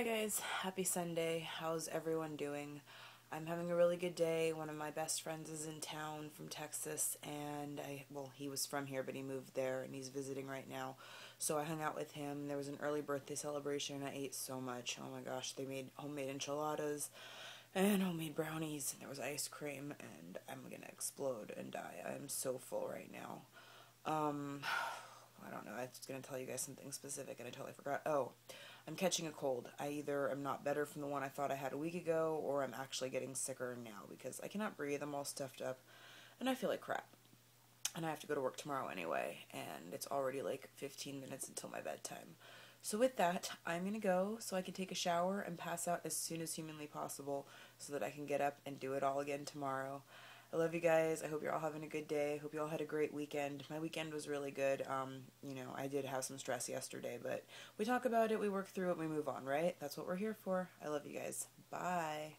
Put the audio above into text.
Hi guys, happy Sunday. How's everyone doing? I'm having a really good day. One of my best friends is in town from Texas and I well, he was from here but he moved there and he's visiting right now. So I hung out with him. There was an early birthday celebration and I ate so much. Oh my gosh, they made homemade enchiladas and homemade brownies and there was ice cream and I'm going to explode and die. I'm so full right now. Um I don't know. I was going to tell you guys something specific and I totally forgot. Oh, I'm catching a cold. I either am not better from the one I thought I had a week ago or I'm actually getting sicker now because I cannot breathe. I'm all stuffed up and I feel like crap. And I have to go to work tomorrow anyway and it's already like 15 minutes until my bedtime. So with that, I'm going to go so I can take a shower and pass out as soon as humanly possible so that I can get up and do it all again tomorrow. I love you guys. I hope you're all having a good day. Hope you all had a great weekend. My weekend was really good. Um, you know, I did have some stress yesterday, but we talk about it, we work through it, we move on, right? That's what we're here for. I love you guys. Bye.